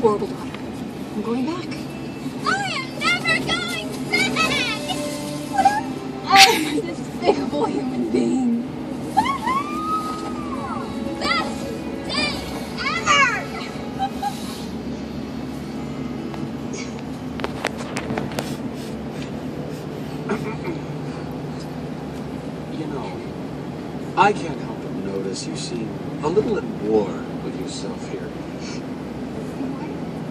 horrible daughter. I'm going back. I am never going back! I'm a despicable human being. Best day ever! You know, I can't help but notice you seem a little at war with yourself here.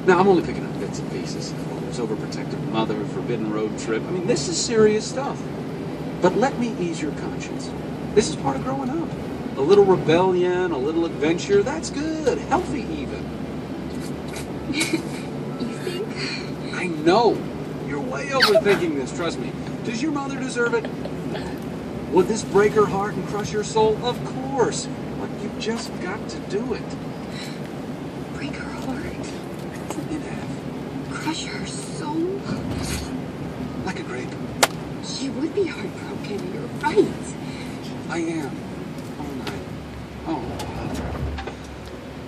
Now, I'm only picking up bits and pieces. Father's overprotective mother, forbidden road trip. I mean, this is serious stuff. But let me ease your conscience. This is part of growing up. A little rebellion, a little adventure, that's good. Healthy, even. You think? I know. You're way overthinking this, trust me. Does your mother deserve it? Would this break her heart and crush her soul? Of course. But you've just got to do it. Break her heart. In half. Crush her soul. Like a grape. She would be heartbroken. You're right. I am. All night. Oh.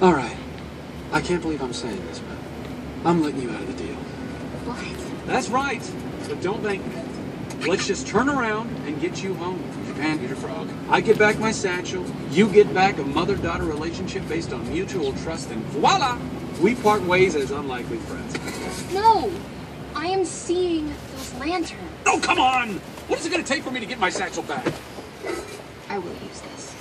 oh All right. I can't believe I'm saying this, but I'm letting you out of the deal. What? That's right. But don't thank me. Let's just turn around and get you home. Japan, Peter Frog. I get back my satchel. You get back a mother-daughter relationship based on mutual trust, and voila! We part ways as unlikely friends. No. I am seeing those lanterns. Oh, come on! What is it going to take for me to get my satchel back? I will use this.